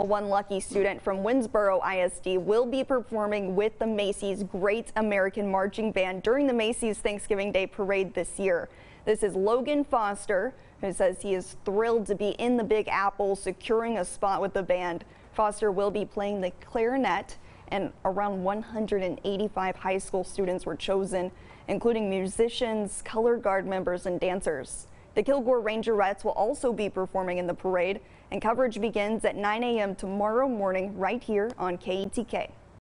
Well, one lucky student from Winnsboro ISD will be performing with the Macy's Great American Marching Band during the Macy's Thanksgiving Day Parade this year. This is Logan Foster, who says he is thrilled to be in the Big Apple, securing a spot with the band. Foster will be playing the clarinet, and around 185 high school students were chosen, including musicians, color guard members, and dancers. The Kilgore Rangerettes will also be performing in the parade, and coverage begins at 9 a.m. tomorrow morning right here on KETK.